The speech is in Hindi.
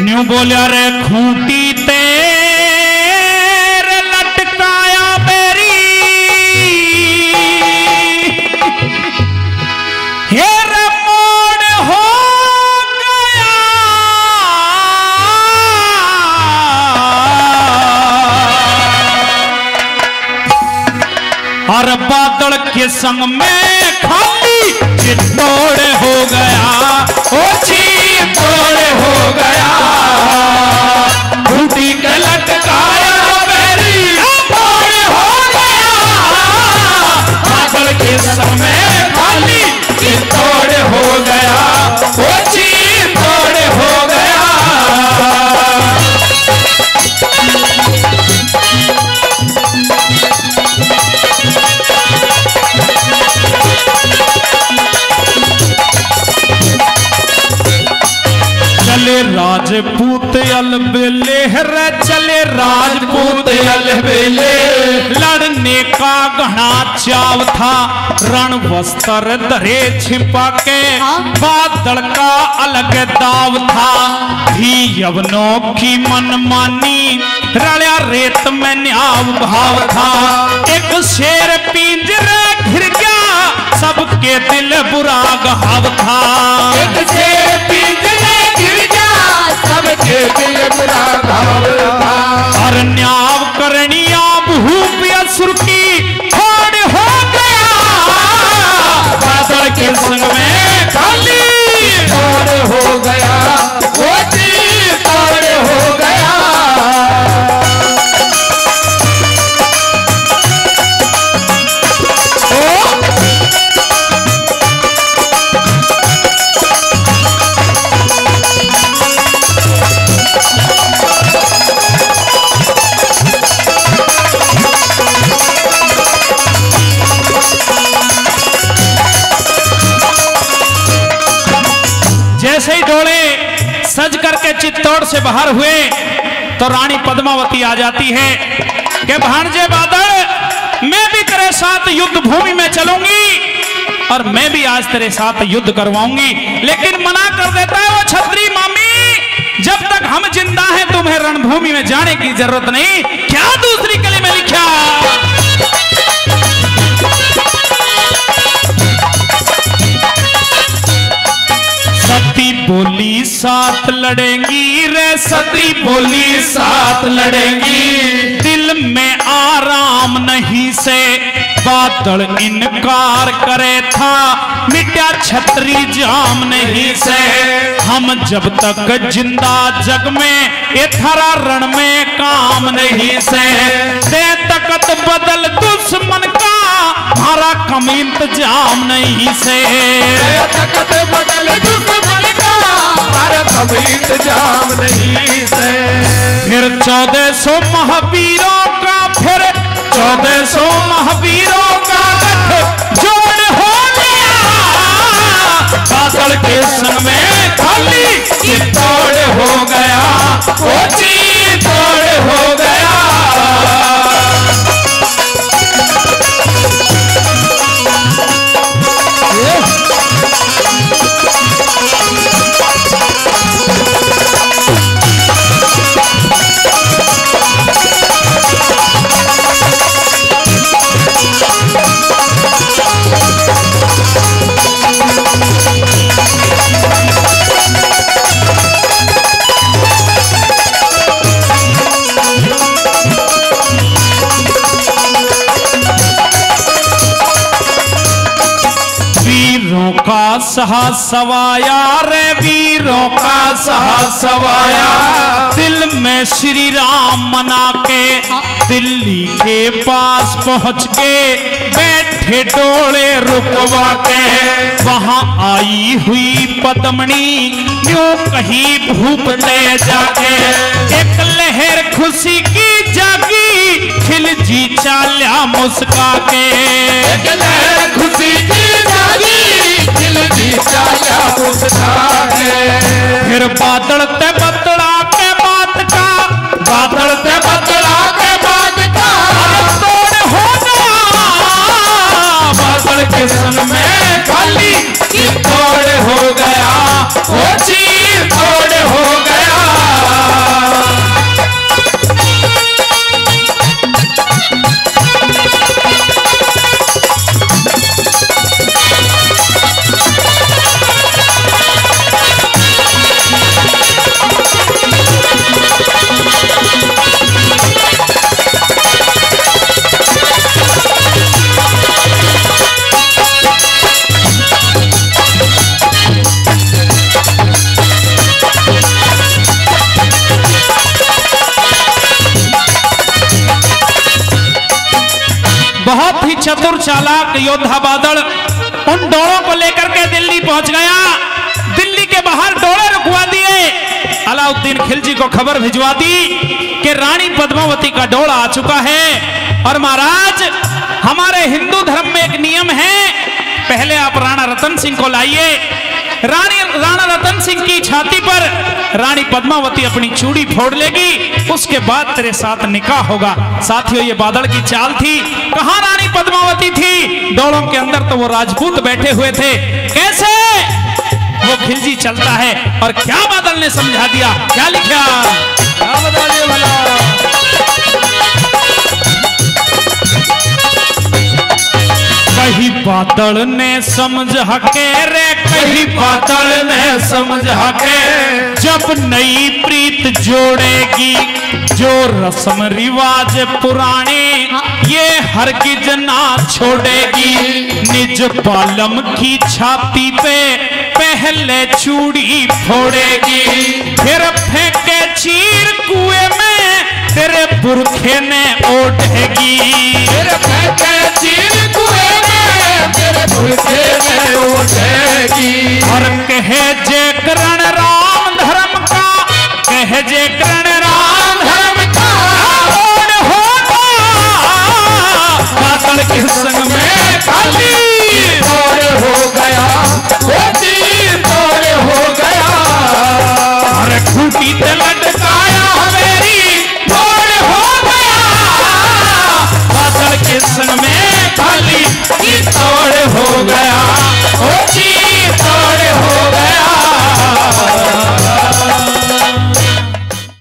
न्यू बोलिया रे, खूंटी तेर लटकाया मेरी। हे रे मोड़ हो गया। और बादल के संग में खाली चित्तौड़ हो गया। राजपूत अलबेले रे चले राजपूत अलबेले। लड़ने का घना चाव था रण वस्त्र धरे छिपा के बादल का अलग दाव था। भी यवनों की मनमानी रड़िया रेत में न्याव भाव था। एक शेर पिंजरे घिर गया सबके दिल बुरा घाव था। एक जा सबके दिल बुरा घाव करके चित्तौड़ से बाहर हुए तो रानी पद्मावती आ जाती है। कि भांजे बादल, मैं भी तेरे साथ युद्ध भूमि में चलूँगी, और मैं भी आज तेरे साथ युद्ध करवाऊँगी। लेकिन मना कर देता है वो छत्री मामी, जब तक हम ज़िंदा हैं, तुम्हें रणभूमि में जाने की ज़रूरत नहीं। क्या दूसरी साथ लड़ेंगी, रे सती बोली साथ लड़ेंगी। दिल में आराम नहीं से बादल इनकार करे था, मिट्या छतरी जाम नहीं से। हम जब तक ज़िंदा जग में ये थरा रण में काम नहीं से। दे तकत बदल दुश्मन का, हमारा कम इंतज़ाम नहीं से। तकत बदल दुश्मन भारत हम इंतज़ाम नहीं फिर चौदह सौ महावीरों का फिर चौदह सौ महावीरों का जोड़ हो गया। के संग में का साहस सवाया रे वीरों का साहस सवाया दिल में श्री राम मना के, दिल्ली के पास पहुँच के, बैठे डोले रुकवा के। वहाँ आई हुई पदमणी, यूँ कहीं भूप ले जाके। एक लहर खुशी की जागी खिल जी चाल्या मुस्का के लहर खुशी की जागी चाया मुस्काने फिर बादल बदला चतुर चालाक योद्धा बादल उन डोलों को लेकर के दिल्ली पहुँच गया। दिल्ली के बाहर डोले रुकवा दिए। अलाउद्दीन खिलजी को खबर भिजवा दी कि रानी पद्मावती का डोला आ चुका है। और महाराज, हमारे हिंदू धर्म में एक नियम है। पहले आप राणा रतन सिंह को लाइए। रानी, राणा रतन सिंह की छाती पर रानी पद्मावती अपनी चूड़ी फोड़ लेगी। उसके बाद तेरे साथ निकाह होगा। साथियों, ये बादल की चाल थी। कहा रानी पद्मावती? थी डोलों के अंदर तो वो राजपूत बैठे हुए थे। कैसे? वो खिलजी चलता है और क्या बादल ने समझा दिया? क्या लिखा? क्या कही बादल ने समझ हके रे, कही बादल ने समझ हके जब नई प्रीत जोड़ेगी, जो रस्म रिवाज पुराने ये हरगिज ना छोड़ेगी। निज पालम की छाती पे पहले चूड़ी फोड़ेगी। फिर फेंके चीर कुएँ में तेरे पुरखे ने ओढ़ेगी। तेरे फेंके चीर कुएँ में तेरे भूखे में उठेगी और कहे जे करण राम धर्म का, कहे जे करण